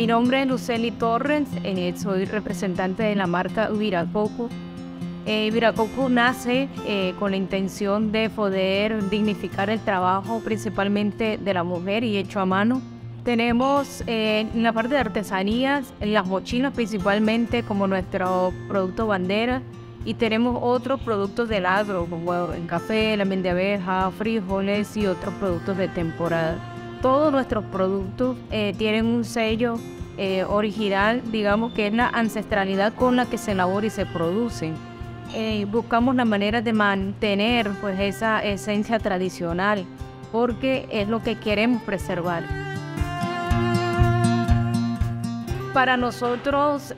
Mi nombre es Luceli Torres, eh, soy representante de la marca Viracoco. Eh, Viracoco nace eh, con la intención de poder dignificar el trabajo principalmente de la mujer y hecho a mano. Tenemos eh, en la parte de artesanías, las mochilas principalmente como nuestro producto bandera y tenemos otros productos del agro como el café, la de abeja, frijoles y otros productos de temporada. Todos nuestros productos eh, tienen un sello eh, original, digamos que es la ancestralidad con la que se elabora y se produce. Eh, buscamos la manera de mantener pues esa esencia tradicional porque es lo que queremos preservar. Para nosotros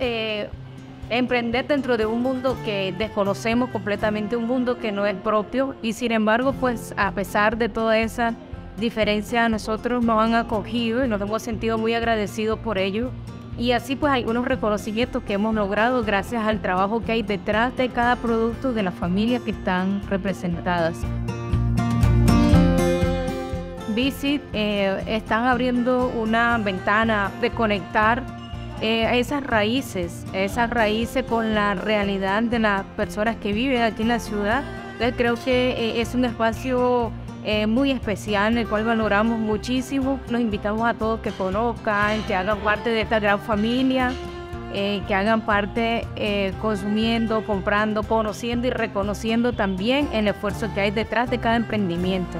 emprender dentro de un mundo que desconocemos completamente, un mundo que no es propio y sin embargo pues a pesar de toda esa diferencia nosotros nos han acogido y nos hemos sentido muy agradecidos por ello y así pues hay unos reconocimientos que hemos logrado gracias al trabajo que hay detrás de cada producto de las familias que están representadas. Visit eh, están abriendo una ventana de conectar eh, a esas raíces, esas raíces con la realidad de las personas que viven aquí en la ciudad. Entonces creo que eh, es un espacio eh, muy especial, el cual valoramos muchísimo. Los invitamos a todos que conozcan, que hagan parte de esta gran familia, eh, que hagan parte eh, consumiendo, comprando, conociendo y reconociendo también el esfuerzo que hay detrás de cada emprendimiento.